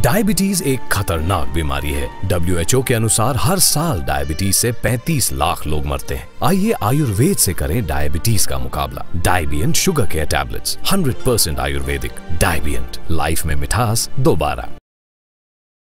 Diabetes एक खतरनाक बीमारी है। डब्ल्यूएचओ के अनुसार हर साल डायबिटीज़ से 35 लाख लोग मरते हैं। आइए आयुर्वेद से करें डायबिटीज़ का मुकाबला। डायबियंट शुगर केयर टैबलेट्स 100% आयुर्वेदिक। डायबियंट, लाइफ में मिठास दोबारा।